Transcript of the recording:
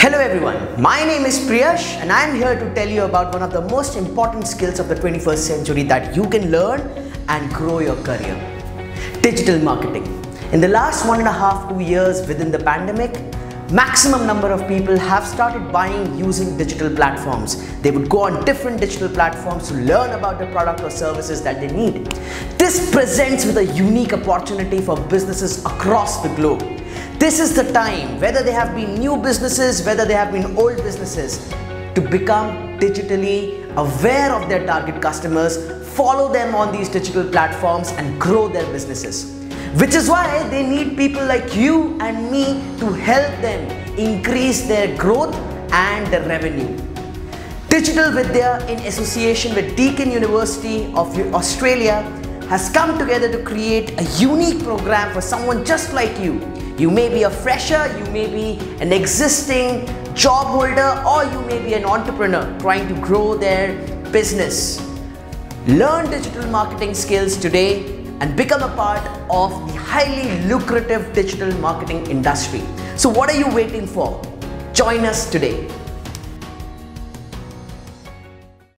Hello everyone, my name is Priyash and I am here to tell you about one of the most important skills of the 21st century that you can learn and grow your career. Digital marketing. In the last one and a half, two years within the pandemic, maximum number of people have started buying using digital platforms. They would go on different digital platforms to learn about the product or services that they need. This presents with a unique opportunity for businesses across the globe. This is the time, whether they have been new businesses, whether they have been old businesses, to become digitally aware of their target customers, follow them on these digital platforms and grow their businesses. Which is why they need people like you and me to help them increase their growth and their revenue. Digital Vidya in association with Deakin University of Australia has come together to create a unique program for someone just like you. You may be a fresher, you may be an existing job holder or you may be an entrepreneur trying to grow their business. Learn digital marketing skills today and become a part of the highly lucrative digital marketing industry. So what are you waiting for? Join us today.